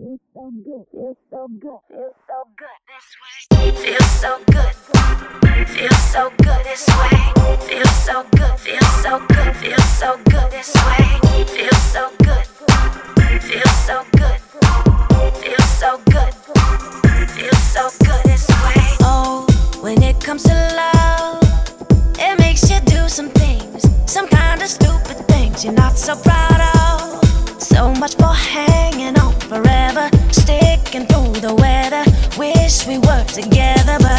Feels so good, feels so good, feels so good this way. Feels so good, feels so good this way. Feels so good, feels so good, feels so good this way. Feels so good, feels so good, feels so good, feels so good this way. Oh, when it comes to love, it makes you do some things, some kind of stupid things you're not so proud of. So much for hanging on forever, through the weather. Wish we were together, but